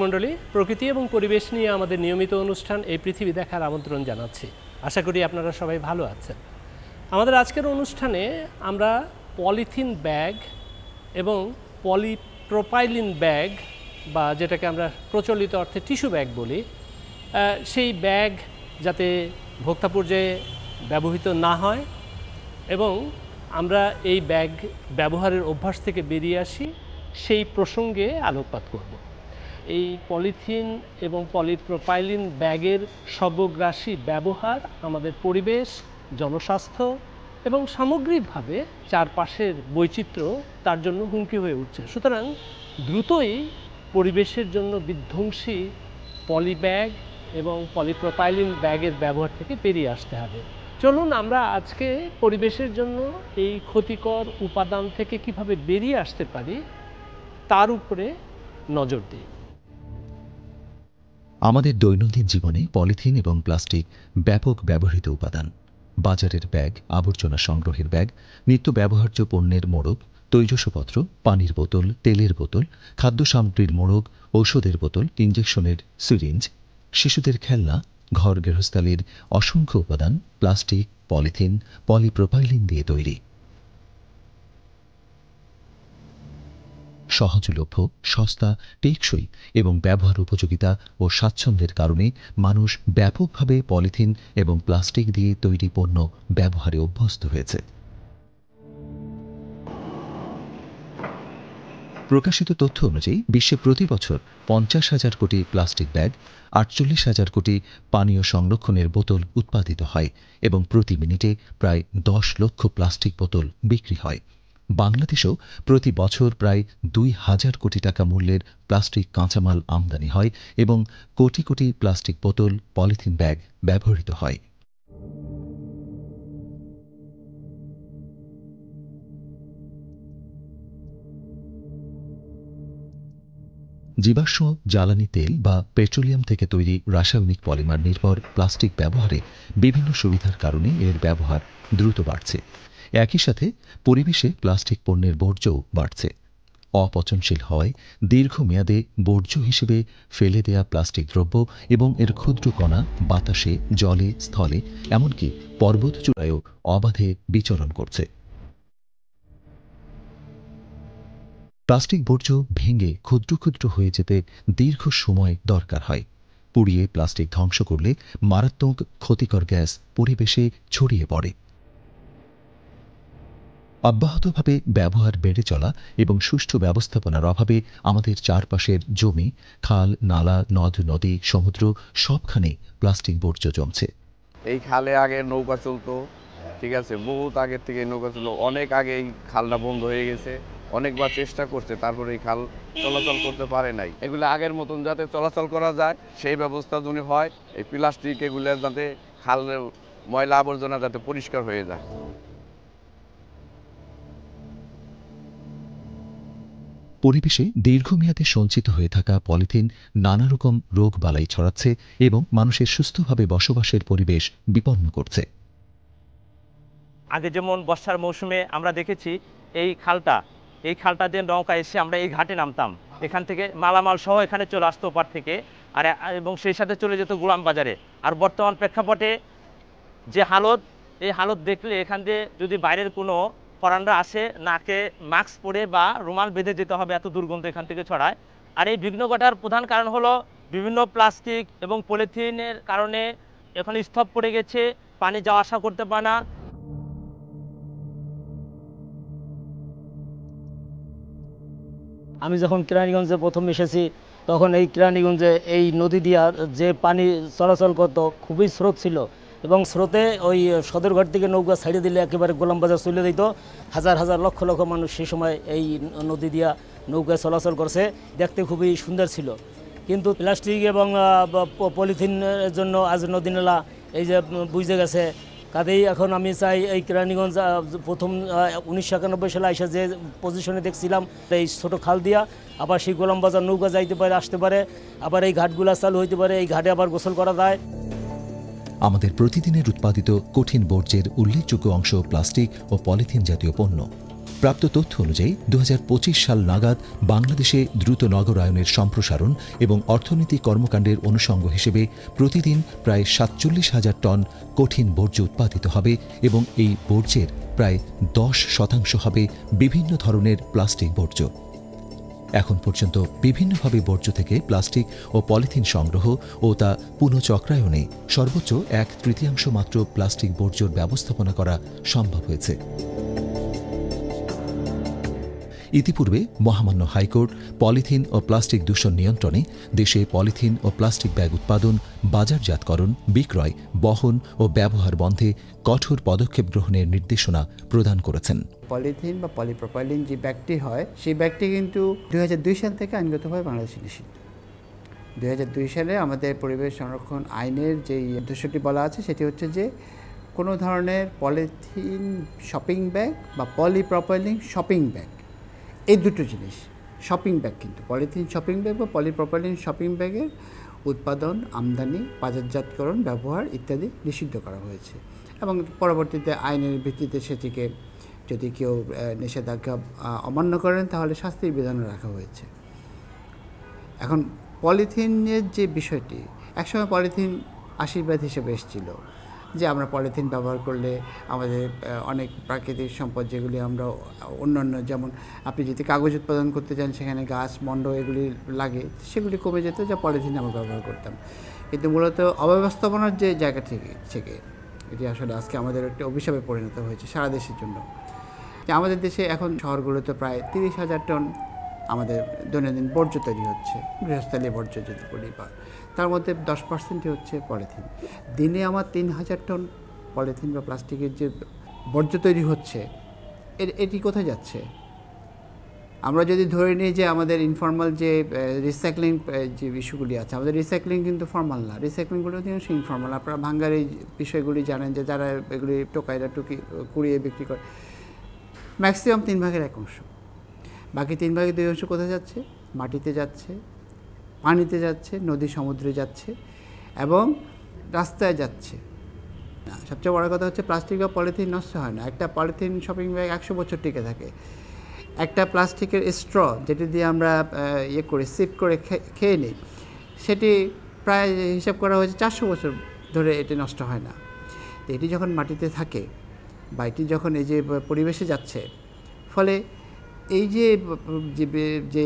মণ্ডলী প্রকৃতি এবং পরিবেশ নিয়ে আমাদের নিয়মিত অনুষ্ঠান এই পৃথিবী দেখার আমন্ত্রণ জানাচ্ছি। আশা করি আপনারা সবাই ভালো আছেন। আমাদের আজকের অনুষ্ঠানে আমরা পলিথিন ব্যাগ এবং পলিপ্রোপাইলিন ব্যাগ বা যেটাকে আমরা প্রচলিত অর্থে টিস্যু ব্যাগ বলি সেই ব্যাগ যাতে ভোক্তা পর্যায়ে ব্যবহৃত না হয় এবং আমরা এই ব্যাগ ব্যবহারের অভ্যাস থেকে বেরিয়ে আসি, সেই প্রসঙ্গে আলোকপাত করব। এই পলিথিন এবং পলিপ্রোপাইলিন ব্যাগের সর্বগ্রাসী ব্যবহার, আমাদের পরিবেশ, জনস্বাস্থ্য এবং সামগ্রিকভাবে চারপাশের বৈচিত্র্য তার জন্য হুমকি হয়ে উঠছে। সুতরাং দ্রুতই পরিবেশের জন্য বিধ্বংসী পলি ব্যাগ এবং পলিপ্রোপাইলিন ব্যাগের ব্যবহার থেকে বেরিয়ে আসতে হবে। চলুন আমরা আজকে পরিবেশের জন্য এই ক্ষতিকর উপাদান থেকে কীভাবে বেরিয়ে আসতে পারি, তার উপরে নজর দিই। আমাদের দৈনন্দিন জীবনে পলিথিন এবং প্লাস্টিক ব্যাপক ব্যবহৃত উপাদান। বাজারের ব্যাগ, আবর্জনা সংগ্রহের ব্যাগ, নিত্য ব্যবহার্য পণ্যের মোড়ক, তৈজসপত্র, পানির বোতল, তেলের বোতল খাদ্য সামগ্রীর মোড়ক, ঔষধের বোতল ইঞ্জেকশনের সিরিঞ্জ, শিশুদের খেলনা, ঘর গৃহস্থালির অসংখ্য উপাদান, প্লাস্টিক, পলিথিন, পলিপ্রোপাইলিন দিয়ে তৈরি। সহজলভ্য, সস্তা, টেকসই এবং ব্যবহার উপযোগিতা ও স্বাচ্ছন্দ্যের কারণে মানুষ ব্যাপকভাবে পলিথিন এবং প্লাস্টিক দিয়ে তৈরি পণ্য ব্যবহারে অভ্যস্ত হয়েছে। প্রকাশিত তথ্য অনুযায়ী, বিশ্বে প্রতি বছর পঞ্চাশ হাজার কোটি প্লাস্টিক ব্যাগ, আটচল্লিশ হাজার কোটি পানীয় সংরক্ষণের বোতল উৎপাদিত হয় এবং প্রতি মিনিটে প্রায় দশ লক্ষ প্লাস্টিক বোতল বিক্রি হয়। বাংলাদেশেও প্রতি বছর প্রায় দুই হাজার কোটি টাকা মূল্যের প্লাস্টিক কাঁচামাল আমদানি হয় এবং কোটি কোটি প্লাস্টিক বোতল, পলিথিন ব্যাগ ব্যবহৃত হয়। জীবাশ্ম, জ্বালানি তেল বা পেট্রোলিয়াম থেকে তৈরি রাসায়নিক পলিমার নির্ভর প্লাস্টিক ব্যবহারে বিভিন্ন সুবিধার কারণে এর ব্যবহার দ্রুত বাড়ছে। একই সাথে পরিবেশে প্লাস্টিক পণ্যের বর্জ্যও বাড়ছে। অপচনশীল হওয়ায় দীর্ঘমেয়াদে বর্জ্য হিসেবে ফেলে দেয়া প্লাস্টিক দ্রব্য এবং এর ক্ষুদ্র কণা বাতাসে, জলে, স্থলে, এমনকি পর্বতচূড়ায়ও অবাধে বিচরণ করছে। প্লাস্টিক বর্জ্য ভেঙে ক্ষুদ্র ক্ষুদ্র হয়ে যেতে দীর্ঘ সময় দরকার হয়। পুড়িয়ে প্লাস্টিক ধ্বংস করলে মারাত্মক ক্ষতিকর গ্যাস পরিবেশে ছড়িয়ে পড়ে। অব্যাহতভাবে ব্যবহার বেড়ে চলা এবং সুষ্ঠু ব্যবস্থাপনার অভাবে আমাদের চারপাশের জমি, খাল, নালা, নদ, নদী, সমুদ্র সবখানেই প্লাস্টিক বর্জ্য জমছে। এই খালে আগে নৌকা চলতো, ঠিক আছে? বহুত আগের থেকে নৌকা চলতো। অনেক আগে এই খালটা বন্ধ হয়ে গেছে। অনেকবার চেষ্টা করছে, তারপরে এই খাল চলাচল করতে পারে নাই। এগুলো আগের মতন যাতে চলাচল করা যায়, সেই ব্যবস্থা যদি হয়, এই প্লাস্টিক এগুলো যাতে খাল ময়লা আবর্জনা যাতে পরিষ্কার হয়ে যায়। পরিবেশে দীর্ঘমেয়াদে সঞ্চিত হয়ে থাকা পলিথিন নানা রকম রোগ বালাই ছড়াচ্ছে এবং মানুষের সুস্থভাবে বসবাসের পরিবেশ বিপন্ন করছে। আগে যেমন বর্ষার মৌসুমে আমরা দেখেছি, এই খালটা এই খালটা দিয়ে নৌকা এসে আমরা এই ঘাটে নামতাম। এখান থেকে মালামাল সহ এখানে চলে আসতো ওপার থেকে, আর, এবং সেই সাথে চলে যেত গোলাম বাজারে। আর বর্তমান প্রেক্ষাপটে যে হালত, এই হালত দেখলে এখান দিয়ে যদি বাইরের কোনো ফরানরা আসে, নাকে মাস্ক পরে বা রুমাল বেঁধে যেতে হবে এত দুর্গন্ধ এখান থেকে ছড়ায়। আর এই বিঘ্ন ঘটার প্রধান কারণ হলো বিভিন্ন প্লাস্টিক এবং পলিথিনের কারণে এখন স্তব পড়ে গেছে, পানি যাওয়া আসা করতে পারে না। আমি যখন কেরানীগঞ্জে প্রথম এসেছি, তখন এই কেরানীগঞ্জে এই নদী দিয়া যে পানি চলাচল করতো, খুবই স্রোত ছিল। এবং স্রোতে ওই সদরঘাট থেকে নৌকা ছাড়িয়ে দিলে একেবারে গোলাম বাজার চলে দিত হাজার হাজার লক্ষ লক্ষ মানুষ সেই সময় এই নদী দিয়া নৌকায় চলাচল করছে। দেখতে খুবই সুন্দর ছিল। কিন্তু প্লাস্টিক এবং পলিথিনের জন্য আজ নদী নালা এই যে বুঝে গেছে। কাজেই এখন আমি চাই এই কেরানীগঞ্জ প্রথম উনিশশো একানব্বই সালে এসে যে পজিশনে দেখছিলাম, এই ছোট খাল দিয়া আবার সেই গোলাম বাজার নৌকা যাইতে পারে, আসতে পারে। আবার এই ঘাটগুলা চালু হইতে পারে, এই ঘাটে আবার গোসল করা যায়। আমাদের প্রতিদিনের উৎপাদিত কঠিন বর্জ্যের উল্লেখযোগ্য অংশ প্লাস্টিক ও পলিথিন জাতীয় পণ্য। প্রাপ্ত তথ্য অনুযায়ী, দুহাজার পঁচিশ সাল নাগাদ বাংলাদেশে দ্রুত নগরায়নের সম্প্রসারণ এবং অর্থনৈতিক কর্মকাণ্ডের অনুষঙ্গ হিসেবে প্রতিদিন প্রায় সাতচল্লিশ হাজার টন কঠিন বর্জ্য উৎপাদিত হবে এবং এই বর্জ্যের প্রায় দশ শতাংশ হবে বিভিন্ন ধরনের প্লাস্টিক বর্জ্য। এখন পর্যন্ত বিভিন্নভাবে বর্জ্য থেকে প্লাস্টিক ও পলিথিন সংগ্রহ ও তা পুনঃচক্রায়নে সর্বোচ্চ এক তৃতীয়াংশ মাত্র প্লাস্টিক বর্জ্যর ব্যবস্থাপনা করা সম্ভব হয়েছে। ইতিপূর্বে মহামান্য হাইকোর্ট পলিথিন ও প্লাস্টিক দূষণ নিয়ন্ত্রণে দেশে পলিথিন ও প্লাস্টিক ব্যাগ উৎপাদন, বাজারজাতকরণ, বিক্রয়, বহন ও ব্যবহার বন্ধে কঠোর পদক্ষেপ গ্রহণের নির্দেশনা প্রদান করেছেন। পলিথিন বা পলিপ্রোপাইলিন যে ব্যাগটি হয়, সেই ব্যাগটি কিন্তু দুই হাজার দুই সাল থেকে আইনগতভাবে বাংলাদেশে নিষিদ্ধ। দুই হাজার দুই সালে আমাদের পরিবেশ সংরক্ষণ আইনের যেই উদ্দেশ্যটি বলা আছে, সেটি হচ্ছে যে কোনো ধরনের পলিথিন শপিং ব্যাগ বা পলিপ্রপাইলিন শপিং ব্যাগ এই দুটো জিনিস শপিং ব্যাগ কিন্তু। পলিথিন শপিং ব্যাগ বা পলিপ্রপাইলিন শপিং ব্যাগের উৎপাদন, আমদানি, বাজারজাতকরণ, ব্যবহার ইত্যাদি নিষিদ্ধ করা হয়েছে। এবং পরবর্তীতে আইনের ভিত্তিতে সেটিকে যদি কেউ নিষেধাজ্ঞা অমান্য করেন, তাহলে শাস্তির বিধান রাখা হয়েছে। এখন পলিথিনের যে বিষয়টি, একসময় পলিথিন আশীর্বাদ হিসেবে এসেছিল। যে আমরা পলিথিন ব্যবহার করলে আমাদের অনেক প্রাকৃতিক সম্পদ যেগুলি আমরা, অন্যান্য যেমন আপনি যদি কাগজ উৎপাদন করতে চান সেখানে গাছ মণ্ড এগুলি লাগে, সেগুলি কমে যেত যা পলিথিন আমরা ব্যবহার করতাম। কিন্তু মূলত অব্যবস্থাপনার যে জায়গা থেকে থেকে এটি আসলে আজকে আমাদের একটি অভিশাপে পরিণত হয়েছে সারা দেশের জন্য। যে আমাদের দেশে এখন শহরগুলোতে প্রায় তিরিশ হাজার টন আমাদের দৈনন্দিন বর্জ্য তৈরি হচ্ছে, গৃহস্থালী বর্জ্য যদি বলি বা তার মধ্যে দশ পার্সেন্টই হচ্ছে পলিথিন। দিনে আমার তিন হাজার টন পলিথিন বা প্লাস্টিকের যে বর্জ্য তৈরি হচ্ছে, এর, এটি কোথায় যাচ্ছে? আমরা যদি ধরে নিই যে আমাদের ইনফর্মাল যে রিসাইক্লিং যে ইস্যুগুলি আছে, আমাদের রিসাইক্লিং কিন্তু ফর্মাল না। রিসাইক্লিংগুলো অধিকাংশ ইনফর্মাল আপনারা ভাঙ্গার এই বিষয়গুলি জানেন যে যারা এগুলি টোকাইরা টুকি, কুড়িয়ে বিক্রি করে। ম্যাক্সিমাম তিন ভাগের এক অংশ। বাকি তিন ভাগের দুই অংশ কোথায় যাচ্ছে? মাটিতে যাচ্ছে। পানিতে যাচ্ছে, নদী সমুদ্রে যাচ্ছে এবং রাস্তায় যাচ্ছে। সবচেয়ে বড় কথা হচ্ছে প্লাস্টিক বা পলিথিন নষ্ট হয় না। একটা পলিথিন শপিং ব্যাগ একশো বছর টিকে থাকে। একটা প্লাস্টিকের স্ট্র যেটি দিয়ে আমরা ইয়ে করে, সিপ করে খেয়ে নিই, সেটি প্রায় হিসাব করা হয়েছে চারশো বছর ধরে এটি নষ্ট হয় না। তো এটি যখন মাটিতে থাকে বা এটি যখন এই যে পরিবেশে যাচ্ছে, ফলে এই যে যে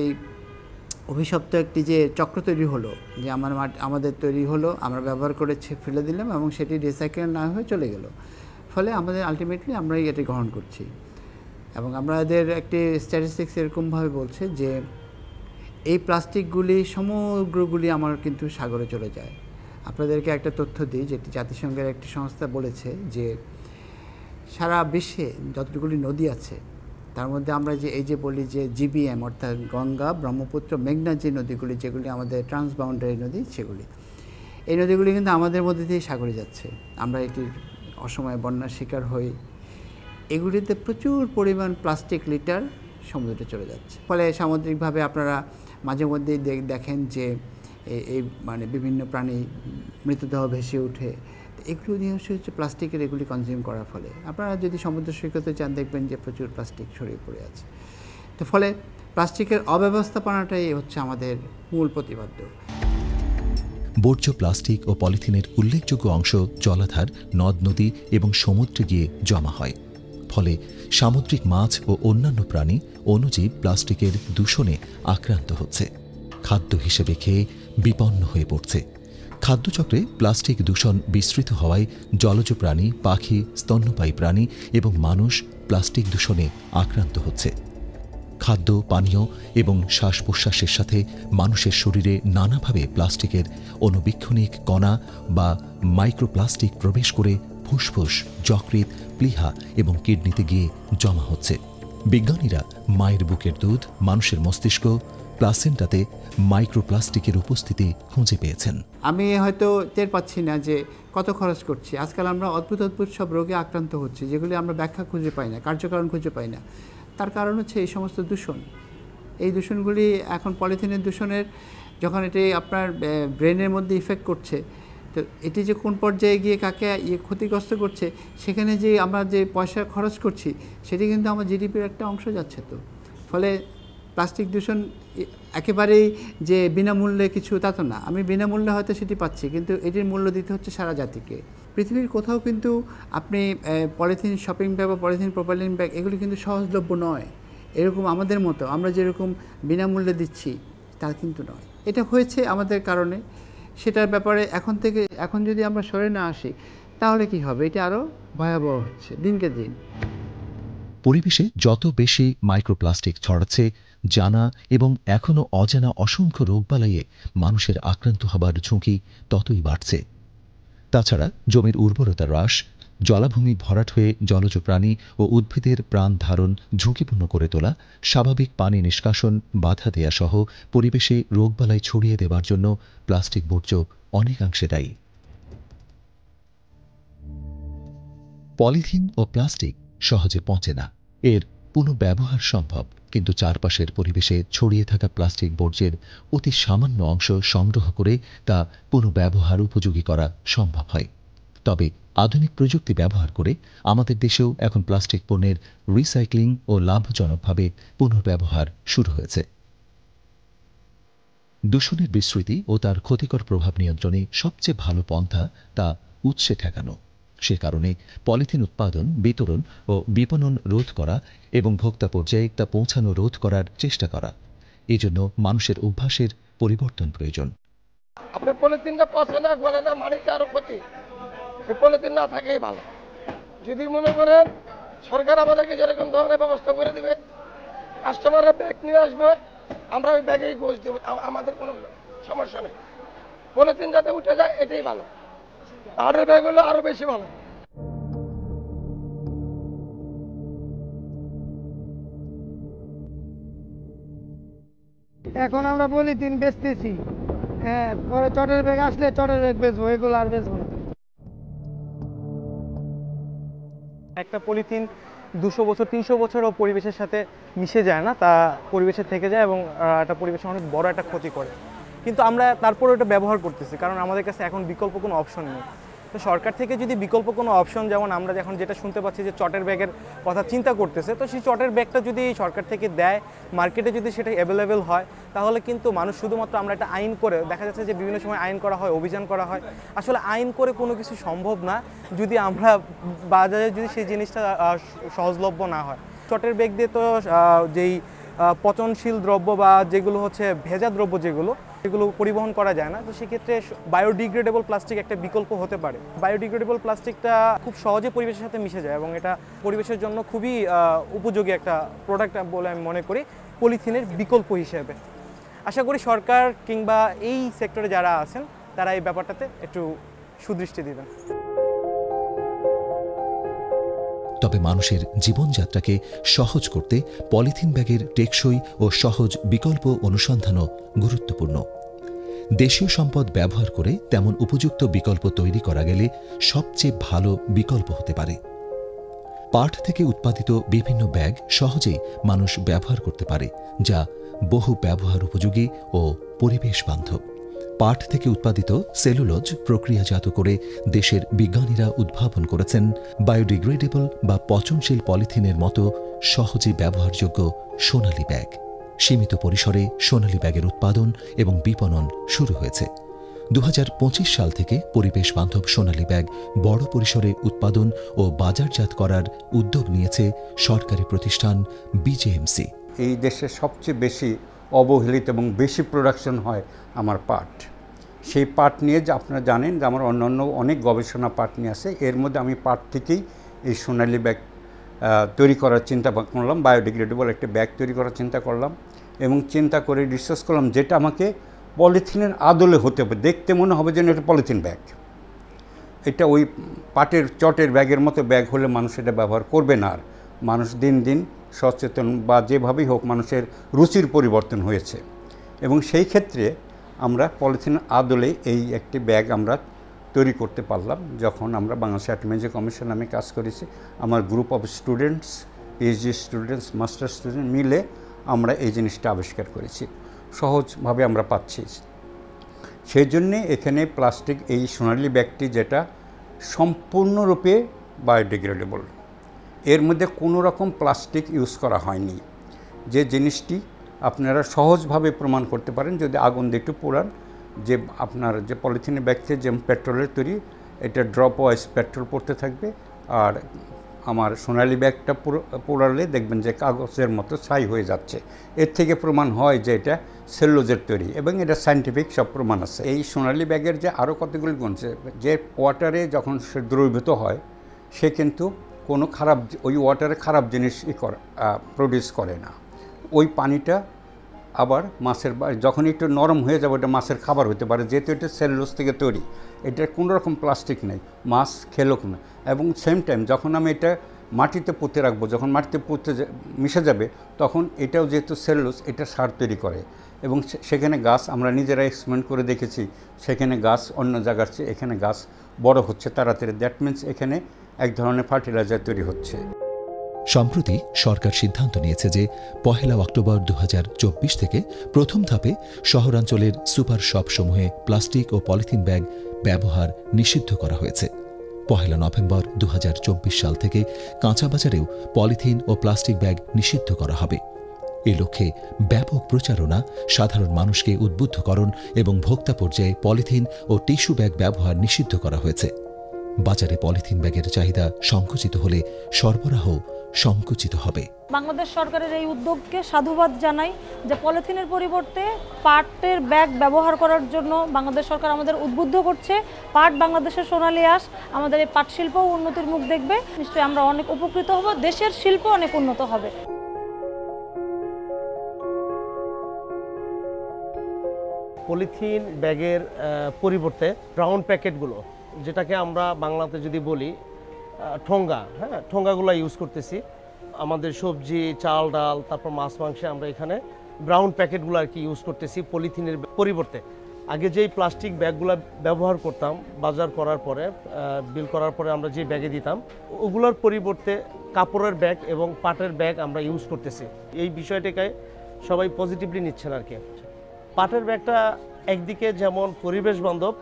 অভিশপ্ত একটি যে চক্র তৈরি হলো, যে আমার আমাদের তৈরি হলো, আমরা ব্যবহার করে ফেলে দিলাম এবং সেটি রিসাইকেল না হয়ে চলে গেল। ফলে আমাদের আলটিমেটলি আমরাই এটি গ্রহণ করছি। এবং আমাদের একটি স্ট্যাটিস্টিক্স এরকমভাবে বলছে যে, এই প্লাস্টিকগুলি, সমগ্রগুলি আমার কিন্তু সাগরে চলে যায়। আপনাদেরকে একটা তথ্য দিই, যেটি জাতিসংঘের একটি সংস্থা বলেছে যে, সারা বিশ্বে যতগুলি নদী আছে তার মধ্যে আমরা যে, এই যে বলি যে জিবিএম অর্থাৎ গঙ্গা, ব্রহ্মপুত্র, মেঘনা যে নদীগুলি, যেগুলি আমাদের ট্রান্সবাউন্ডারি নদী, সেগুলি। এই নদীগুলি কিন্তু আমাদের মধ্যে দিয়ে সাগরে যাচ্ছে। আমরা এটির অসময়ে বন্যার শিকার হই। এগুলিতে প্রচুর পরিমাণ প্লাস্টিক লিটার সমুদ্রে চলে যাচ্ছে। ফলে সামুদ্রিকভাবে আপনারা মাঝে মধ্যেই দেখ- দেখেন যে এই মানে বিভিন্ন প্রাণী মৃতদেহ ভেসে ওঠে। এগুলি অধিকাংশ হচ্ছে প্লাস্টিকের এগুলি কনজিউম করার ফলে। আপনারা যদি সমুদ্র সৈকতে চান দেখবেন যে প্রচুর প্লাস্টিক ছড়িয়ে পড়ে আছে। তো ফলে প্লাস্টিকের অব্যবস্থাপনাটাই হচ্ছে আমাদের মূল প্রতিবাদ্য বর্জ্য, প্লাস্টিক ও পলিথিনের উল্লেখযোগ্য অংশ জলাধার, নদ, নদী এবং সমুদ্রে গিয়ে জমা হয়। ফলে সামুদ্রিক মাছ ও অন্যান্য প্রাণী অণুজীব প্লাস্টিকের দূষণে আক্রান্ত হচ্ছে। খাদ্য হিসেবে খেয়ে বিপন্ন হয়ে পড়ছে। খাদ্যচক্রে প্লাস্টিক দূষণ বিস্তৃত হওয়ায় জলজ প্রাণী, পাখি, স্তন্যপায়ী প্রাণী এবং মানুষ প্লাস্টিক দূষণে আক্রান্ত হচ্ছে। খাদ্য, পানীয় এবং শ্বাস প্রশ্বাসের সাথে মানুষের শরীরে নানাভাবে প্লাস্টিকের অনুবীক্ষণিক কণা বা মাইক্রোপ্লাস্টিক প্রবেশ করে ফুসফুস, যকৃৎ, প্লীহা এবং কিডনিতে গিয়ে জমা হচ্ছে। বিজ্ঞানীরা মায়ের বুকের দুধ, মানুষের মস্তিষ্ক প্লাসেন্টাতে মাইক্রোপ্লাস্টিকের উপস্থিতি খুঁজে পেয়েছেন। আমি হয়তো টের পাচ্ছি না যে কত খরচ করছি। আজকাল আমরা অদ্ভুত অদ্ভুত সব রোগে আক্রান্ত হচ্ছি, যেগুলি আমরা ব্যাখ্যা খুঁজে পাই না, কার্যকারণ খুঁজে পাই না। তার কারণ হচ্ছে এই সমস্ত দূষণ। এই দূষণগুলি এখন পলিথিনের দূষণের, যখন এটি আপনার ব্রেনের মধ্যে ইফেক্ট করছে, তো এটি যে কোন পর্যায়ে গিয়ে কাকে ইয়ে ক্ষতিগ্রস্ত করছে, সেখানে যে আমরা যে পয়সা খরচ করছি, সেটি কিন্তু আমার জিডিপির একটা অংশ যাচ্ছে তো। ফলে প্লাস্টিক দূষণ একেবারেই যে বিনামূল্যে কিছু, তা তো না। আমি বিনামূল্যে হয়তো সেটি পাচ্ছি, কিন্তু এটির মূল্য দিতে হচ্ছে সারা জাতিকে। পৃথিবীর কোথাও কিন্তু আপনি পলিথিন শপিং ব্যাগ বা পলিথিন প্রোপালিন ব্যাগ, এগুলি কিন্তু সহজলভ্য নয়। এরকম আমাদের মতো আমরা যেরকম বিনামূল্যে দিচ্ছি, তা কিন্তু নয়। এটা হয়েছে আমাদের কারণে। সেটার ব্যাপারে এখন থেকে, এখন যদি আমরা সরে না আসি, তাহলে কি হবে? এটা আরও ভয়াবহ হচ্ছে, দিনকে দিন। পরিবেশে যত বেশি মাইক্রোপ্লাস্টিক ছড়াচ্ছে জানা এবং এখনও অজানা অসংখ্য রোগবালাইয়ে মানুষের আক্রান্ত হবার ঝুঁকি ততই বাড়ছে। তাছাড়া জমির উর্বরতা হ্রাস, জলাভূমি ভরাট হয়ে জলজ প্রাণী ও উদ্ভিদের প্রাণ ধারণ ঝুঁকিপূর্ণ করে তোলা, স্বাভাবিক পানি নিষ্কাশন, বাধা দেয়া সহ পরিবেশে রোগবালাই ছড়িয়ে দেবার জন্য প্লাস্টিক বর্জ্য অনেকাংশে দায়ী। পলিথিন ও প্লাস্টিক সহজে পচে না। এর পুনঃব্যবহার সম্ভব, কিন্তু চারপাশের পরিবেশে ছড়িয়ে থাকা প্লাস্টিক বর্জ্যের অতি সামান্য অংশ সংগ্রহ করে তা পুনঃব্যবহার উপযোগী করা সম্ভব হয়। তবে আধুনিক প্রযুক্তি ব্যবহার করে আমাদের দেশেও এখন প্লাস্টিক পণ্যের রিসাইক্লিং ও লাভজনকভাবে পুনর্ব্যবহার শুরু হয়েছে। দূষণের বিস্তৃতি ও তার ক্ষতিকর প্রভাব নিয়ন্ত্রণে সবচেয়ে ভালো পন্থা তা উৎসে ঠেকানো। সে কারণে পলিথিন উৎপাদন, বিতরণ ও বিপণন রোধ করা এবং ভোক্তা পর্যায়ে তা পৌঁছানো রোধ করার চেষ্টা করা। এজন্য মানুষের অভ্যাসের পরিবর্তন প্রয়োজন। যদি মনে করেন সরকার আমাদেরকে যেরকম ধরনের ব্যবস্থা করে দিবে কাস্টমাররা ব্যাগ নিয়ে আসবে, আমরা ওই ব্যাগেই গোছ দেবো আমাদের কোনো সমস্যা নেই। পলিথিন যাতে উঠে যায়, এটাই ভালো। আর ব্যাগ হলে আরও বেশি ভালো। এখন আমরা বলি পলিথিন বেচতেছি। হ্যাঁ পরে চটের ব্যাগ আসলে চটের ব্যাগ বেচবো এগুলো আর বেচবো না। একটা পলিথিন দুশো বছর তিনশো বছরও পরিবেশের সাথে মিশে যায় না তা পরিবেশে থেকে যায় এবং একটা পরিবেশে অনেক বড় একটা ক্ষতি করে। কিন্তু আমরা তারপরে ওটা ব্যবহার করতেছি কারণ আমাদের কাছে এখন বিকল্প কোনো অপশন নেই। তো সরকার থেকে যদি বিকল্প কোনো অপশন যেমন আমরা এখন যেটা শুনতে পাচ্ছি যে চটের ব্যাগের কথা চিন্তা করতেছে, তো সেই চটের ব্যাগটা যদি সরকার থেকে দেয় মার্কেটে যদি সেটা অ্যাভেলেবেল হয়, তাহলে কিন্তু মানুষ শুধুমাত্র আমরা একটা আইন করে, দেখা যাচ্ছে যে বিভিন্ন সময় আইন করা হয়, অভিযান করা হয়। আসলে আইন করে কোনো কিছু সম্ভব না, যদি আমরা বাজারে যদি সেই জিনিসটা সহজলভ্য না হয়। চটের ব্যাগ দিয়ে তো যেই পচনশীল দ্রব্য বা যেগুলো হচ্ছে ভেজা দ্রব্য যেগুলো, সেগুলো পরিবহন করা যায় না। তো সেক্ষেত্রে বায়োডিগ্রেডেবল প্লাস্টিক একটা বিকল্প হতে পারে। বায়োডিগ্রেডেবল প্লাস্টিকটা খুব সহজে পরিবেশের সাথে মিশে যায় এবং এটা পরিবেশের জন্য খুবই উপযোগী একটা প্রোডাক্ট বলে আমি মনে করি পলিথিনের বিকল্প হিসেবে। আশা করি সরকার কিংবা এই সেক্টরে যারা আছেন, তারা এই ব্যাপারটাতে একটু সুদৃষ্টি দিবেন। তবে মানুষের জীবনযাত্রাকে সহজ করতে পলিথিন ব্যাগের টেকসই ও সহজ বিকল্প অনুসন্ধানও গুরুত্বপূর্ণ। দেশীয় সম্পদ ব্যবহার করে তেমন উপযুক্ত বিকল্প তৈরি করা গেলে সবচেয়ে ভালো বিকল্প হতে পারে। পাট থেকে উৎপাদিত বিভিন্ন ব্যাগ সহজেই মানুষ ব্যবহার করতে পারে, যা বহু ব্যবহার উপযোগী ও পরিবেশ বান্ধব। পাট থেকে উৎপাদিত সেলুলোজ প্রক্রিয়াজাত করে দেশের বিজ্ঞানীরা উদ্ভাবন করেছেন বায়োডিগ্রেডেবল বা পচনশীল পলিথিনের মতো সহজে ব্যবহারযোগ্য সোনালী ব্যাগ। সীমিত পরিসরে সোনালী ব্যাগের উৎপাদন এবং বিপণন শুরু হয়েছে। দু হাজার পঁচিশ সাল থেকে পরিবেশ বান্ধব সোনালী ব্যাগ বড় পরিসরে উৎপাদন ও বাজারজাত করার উদ্যোগ নিয়েছে সরকারি প্রতিষ্ঠান বিজেএমসি। এই দেশে সবচেয়ে বেশি অবহেলিত এবং বেশি প্রোডাকশন হয় আমার পাট সেই পাট নিয়ে যে আপনারা জানেন যে আমার অন্যান্য অনেক গবেষণা পাট নিয়ে আছে, এর মধ্যে আমি পাট থেকেই এই সোনালি ব্যাগ তৈরি করার চিন্তা করলাম বায়োডিগ্রেডেবল একটা ব্যাগ তৈরি করার চিন্তা করলাম এবং চিন্তা করে রিসার্চ করলাম যেটা আমাকে পলিথিনের আদলে হতে হবে। দেখতে মনে হবে যেন এটা পলিথিন ব্যাগ এটা ওই পাটের চটের ব্যাগের মতো ব্যাগ হলে মানুষ এটা ব্যবহার করবে না আর। মানুষ দিন দিন সচেতন বা যেভাবেই হোক মানুষের রুচির পরিবর্তন হয়েছে। এবং সেই ক্ষেত্রে আমরা পলিথিন আদলে এই একটি ব্যাগ আমরা তৈরি করতে পারলাম, যখন আমরা বাংলাদেশ অ্যাটমেজি কমিশন আমি কাজ করেছি। আমার group of students PhD students master student মিলে আমরা এই জিনিসটা আবিষ্কার করেছি। সহজভাবে আমরা পাচ্ছি। সেই জন্যে এখানে প্লাস্টিক এই সোনালি ব্যাগটি যেটা সম্পূর্ণরূপে বায়োডিগ্রেডেবল এর মধ্যে কোনো রকম প্লাস্টিক ইউজ করা হয়নি। যে জিনিসটি আপনারা সহজভাবে প্রমাণ করতে পারেন, যদি আগুন দিয়ে একটু পোড়ান, যে আপনার যে পলিথিনের ব্যাগ থেকে যে পেট্রোলের তৈরি, এটা ড্রপ ওয়াইজ পেট্রোল পড়তে থাকবে। আর আমার সোনালি ব্যাগটা পোড়ালে দেখবেন যে কাগজের মতো ছাই হয়ে যাচ্ছে। এর থেকে প্রমাণ হয় যে এটা সেলুলোজের তৈরি এবং এটা সাইন্টিফিক সব প্রমাণ আছে। এই সোনালি ব্যাগের যে আরও কতগুলি গুণছে যে ওয়াটারে যখন সে দ্রবীভূত হয়, সে কিন্তু কোনো খারাপ ওই ওয়াটারে খারাপ জিনিস ই প্রডিউস করে না। ওই পানিটা আবার মাছের যখন একটু নরম হয়ে যাবে, ওটা মাছের খাবার হতে পারে, যেহেতু এটা সেলুলোস থেকে তৈরি, এটা কোনো রকম প্লাস্টিক নেই, মাছ খেলোক না। এবং সেম টাইম যখন আমি এটা মাটিতে পুঁতে রাখব, যখন মাটিতে পুঁতে মিশে যাবে, তখন এটাও যেহেতু সেলুলোস এটা সার তৈরি করে। এবং সেখানে গাছ আমরা নিজেরা এক্সপেরিমেন্ট করে দেখেছি, সেখানে গাছ অন্য জায়গার চেয়ে এখানে গাছ বড় হচ্ছে, তাড়াতাড়ি। দ্যাট মিন্স এখানে এক ধরনের ফার্টিলাইজার তৈরি হচ্ছে। সম্প্রতি সরকার সিদ্ধান্ত নিয়েছে যে পহেলা অক্টোবর দু হাজার চব্বিশ থেকে প্রথম ধাপে শহরাঞ্চলের সুপার শপসমূহে প্লাস্টিক ও পলিথিন ব্যাগ ব্যবহার নিষিদ্ধ করা হয়েছে। পহেলা নভেম্বর দু হাজার চব্বিশ সাল থেকে কাঁচা বাজারেও পলিথিন ও প্লাস্টিক ব্যাগ নিষিদ্ধ করা হবে। এ লক্ষ্যে ব্যাপক প্রচারণা, সাধারণ মানুষকে উদ্বুদ্ধকরণ এবং ভোক্তা পর্যায়ে পলিথিন ও টিস্যু ব্যাগ ব্যবহার নিষিদ্ধ করা হয়েছে। বাজারে পলিথিন ব্যাগের চাহিদা সংকুচিত হলে সরবরাহ সংকুচিত হবে। বাংলাদেশ সরকারের এই উদ্যোগকে সাধুবাদ জানাই যে পলিথিনের পরিবর্তে পাটের ব্যাগ ব্যবহার করার জন্য বাংলাদেশ সরকার আমাদের উদ্বুদ্ধ করছে। পাট বাংলাদেশের সোনালী আঁশ আমাদের এই পাট শিল্পও উন্নতির মুখ দেখবে। নিশ্চয়ই আমরা অনেক উপকৃত হব দেশের শিল্প অনেক উন্নত হবে। পলিথিন ব্যাগের পরিবর্তে ব্রাউন প্যাকেটগুলো যেটাকে আমরা বাংলাতে যদি বলি ঠোঙ্গা হ্যাঁ? ঠোঙ্গাগুলো ইউজ করতেছি। আমাদের সবজি, চাল, ডাল, তারপর মাছ, মাংসে আমরা এখানে ব্রাউন প্যাকেটগুলো আর কি ইউজ করতেছি পলিথিনের পরিবর্তে। আগে যেই প্লাস্টিক ব্যাগগুলো ব্যবহার করতাম বাজার করার পরে বিল করার পরে আমরা যে ব্যাগে দিতাম, ওগুলোর পরিবর্তে কাপড়ের ব্যাগ এবং পাটের ব্যাগ আমরা ইউজ করতেছি। এই বিষয়টাকে সবাই পজিটিভলি নিচ্ছেন আর কি। পাটের ব্যাগটা একদিকে যেমন পরিবেশ বান্ধব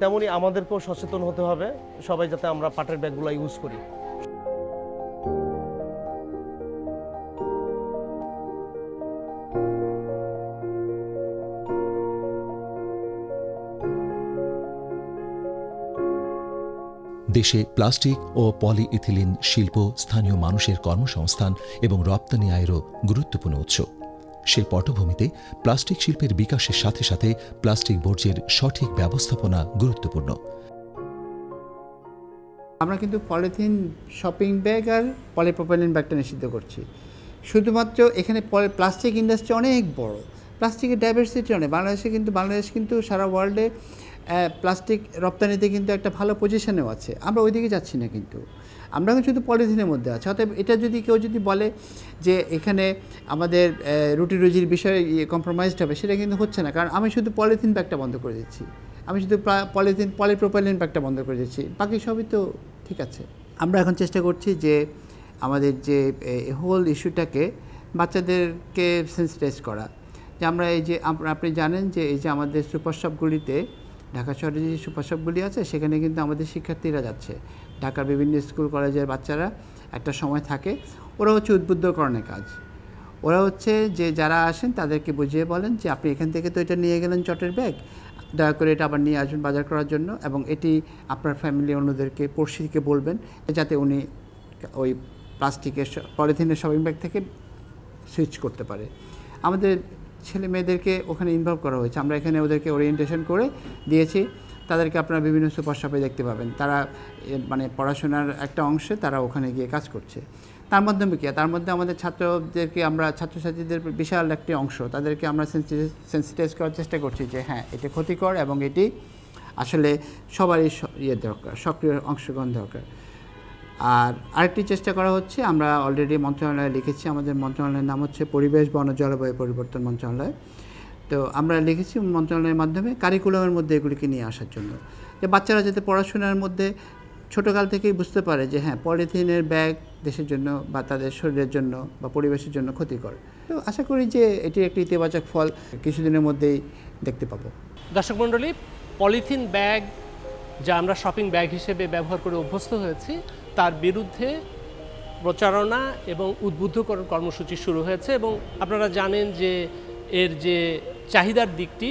তেমনি আমাদেরকেও সচেতন হতে হবে, সবাই যাতে আমরা পাটের ব্যাগগুলো ইউজ করি। দেশে প্লাস্টিক ও পলিইথিলিন শিল্প স্থানীয় মানুষের কর্মসংস্থান এবং রপ্তানি আয়েরও গুরুত্বপূর্ণ উৎস। সে পটভূমিতে প্লাস্টিক শিল্পের বিকাশের সাথে সাথে প্লাস্টিক বর্জ্যের সঠিক ব্যবস্থাপনা গুরুত্বপূর্ণ। আমরা কিন্তু পলিথিন শপিং ব্যাগ আর পলিপ্রোপাইলিন ব্যাগটা নিষিদ্ধ করছি। শুধুমাত্র এখানে পলি- প্লাস্টিক ইন্ডাস্ট্রি অনেক বড়। প্লাস্টিকের ডাইভার্সিটি অনেক। বাংলাদেশে কিন্তু, বাংলাদেশ কিন্তু সারা ওয়ার্ল্ডে প্লাস্টিক রপ্তানিতে কিন্তু একটা ভালো পজিশনেও আছে। আমরা ওইদিকে যাচ্ছি না কিন্তু। আমরা শুধু পলিথিনের মধ্যে আছি। অতএব এটা যদি কেউ যদি বলে যে এখানে আমাদের রুটি রুজির বিষয়ে কম্প্রোমাইজড হবে, সেটা কিন্তু হচ্ছে না। কারণ আমি শুধু পলিথিন ব্যাগটা বন্ধ করে দিচ্ছি। আমি শুধু পলিথিন পলিপ্রোপাইলিন ব্যাগটা বন্ধ করে দিচ্ছি। বাকি সবই তো ঠিক আছে। আমরা এখন চেষ্টা করছি যে আমাদের যে হোল ইস্যুটাকে বাচ্চাদেরকে সেন্সিটাইজ করা। যে আমরা এই যে আপনি জানেন যে এই যে আমাদের সুপার শপগুলিতে ঢাকা শহরে যে সুপার শপগুলি আছে, সেখানে কিন্তু আমাদের শিক্ষার্থীরা যাচ্ছে। ঢাকার বিভিন্ন স্কুল, কলেজের বাচ্চারা একটা সময় থাকে। ওরা হচ্ছে উদ্বুদ্ধকরণের কাজ। ওরা হচ্ছে যে যারা আসেন তাদেরকে বুঝিয়ে বলেন যে আপনি এখান থেকে তো এটা নিয়ে গেলেন চটের ব্যাগ, দয়া করে এটা আবার নিয়ে আসবেন বাজার করার জন্য এবং এটি আপনার ফ্যামিলি অন্যদেরকে পড়শিকে বলবেন যাতে উনি ওই প্লাস্টিকের পলিথিনের শপিং ব্যাগ থেকে সুইচ করতে পারে। আমাদের ছেলে মেয়েদেরকে ওখানে ইনভলভ করা হয়েছে। আমরা এখানে ওদেরকে ওরিয়েন্টেশন করে দিয়েছি। তাদেরকে আপনারা বিভিন্ন সুপার শপে দেখতে পাবেন। তারা মানে পড়াশোনার একটা অংশে তারা ওখানে গিয়ে কাজ করছে। তার মাধ্যমে কি, তার মধ্যে আমাদের ছাত্রদেরকে আমরা, ছাত্রছাত্রীদের বিশাল একটি অংশ, তাদেরকে আমরা সেন্সিটাইজ করার চেষ্টা করছি যে হ্যাঁ এটি ক্ষতিকর এবং এটি আসলে সবারই ইয়ে দরকার, সক্রিয় অংশগ্রহণ দরকার। আর আরেকটি চেষ্টা করা হচ্ছে, আমরা অলরেডি মন্ত্রণালয়ে লিখেছি, আমাদের মন্ত্রণালয়ের নাম হচ্ছে পরিবেশ, বন জলবায়ু পরিবর্তন মন্ত্রণালয়। তো আমরা লিখেছি মন্ত্রণালয়ের মাধ্যমে কারিকুলামের মধ্যে এগুলিকে নিয়ে আসার জন্য। যে বাচ্চারা যাতে পড়াশোনার মধ্যে ছোটোকাল থেকেই বুঝতে পারে যে হ্যাঁ পলিথিনের ব্যাগ দেশের জন্য বা তাদের শরীরের জন্য বা পরিবেশের জন্য ক্ষতিকর। তো আশা করি যে এটি একটি ইতিবাচক ফল কিছুদিনের মধ্যেই দেখতে পাবো। দর্শক মণ্ডলী, পলিথিন ব্যাগ যা আমরা শপিং ব্যাগ হিসেবে ব্যবহার করে অভ্যস্ত হয়েছি, তার বিরুদ্ধে প্রচারণা এবং উদ্বুদ্ধকরণ কর্মসূচি শুরু হয়েছে এবং আপনারা জানেন যে এর যে চাহিদার দিকটি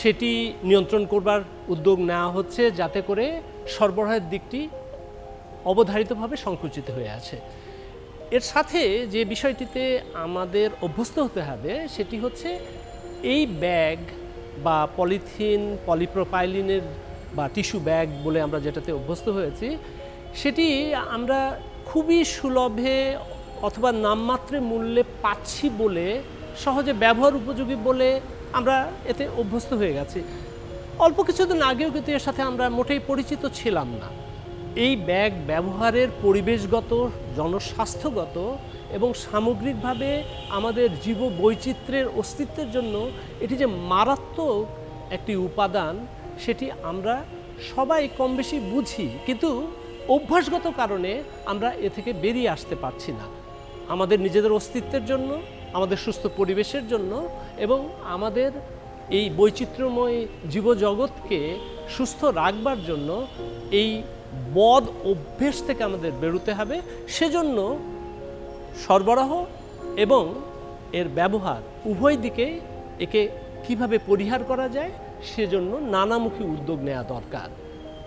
সেটি নিয়ন্ত্রণ করবার উদ্যোগ নেওয়া হচ্ছে যাতে করে সরবরাহের দিকটি অবধারিতভাবে সংকুচিত হয়ে আছে। এর সাথে যে বিষয়টিতে আমাদের অভ্যস্ত হতে হবে সেটি হচ্ছে এই ব্যাগ বা পলিথিন, পলিপ্রোপাইলিনের বা টিস্যু ব্যাগ বলে আমরা যেটাতে অভ্যস্ত হয়েছি, সেটি আমরা খুবই সুলভে অথবা নামমাত্রে মূল্যে পাচ্ছি বলে সহজে ব্যবহার উপযোগী বলে আমরা এতে অভ্যস্ত হয়ে গেছি। অল্প কিছুদিন আগেও কিন্তু এর সাথে আমরা মোটেই পরিচিত ছিলাম না। এই ব্যাগ ব্যবহারের পরিবেশগত, জনস্বাস্থ্যগত এবং সামগ্রিকভাবে আমাদের জীব বৈচিত্র্যের অস্তিত্বের জন্য এটি যে মারাত্মক একটি উপাদান, সেটি আমরা সবাই কম বেশি বুঝি। কিন্তু অভ্যাসগত কারণে আমরা এ থেকে বেরিয়ে আসতে পারছি না। আমাদের নিজেদের অস্তিত্বের জন্য আমাদের সুস্থ পরিবেশের জন্য এবং আমাদের এই বৈচিত্র্যময় জীবজগৎকে সুস্থ রাখবার জন্য এই বদ অভ্যেস থেকে আমাদের বেরোতে হবে। সেজন্য সরবরাহ এবং এর ব্যবহার উভয় দিকে একে কীভাবে পরিহার করা যায় সেজন্য নানামুখী উদ্যোগ নেওয়া দরকার।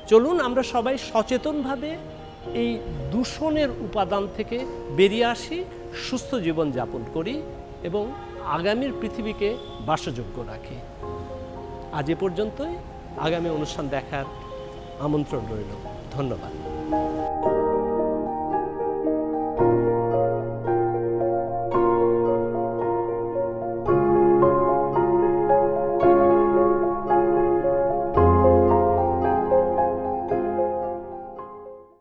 চলুন আমরা সবাই সচেতনভাবে এই দূষণের উপাদান থেকে বেরিয়ে আসি, সুস্থ জীবন যাপন করি এবং আগামীর পৃথিবীকে বাসযোগ্য রাখি। আজ এ পর্যন্তই। আগামী অনুষ্ঠান দেখার আমন্ত্রণ রইল। ধন্যবাদ।